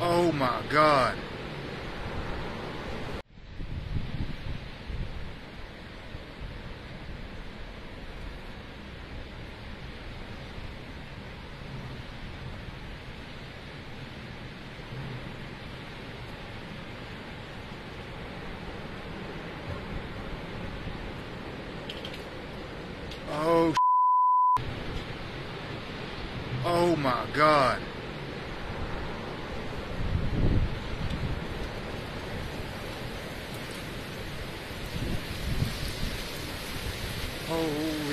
Oh my god. Oh. Oh my god. Oh.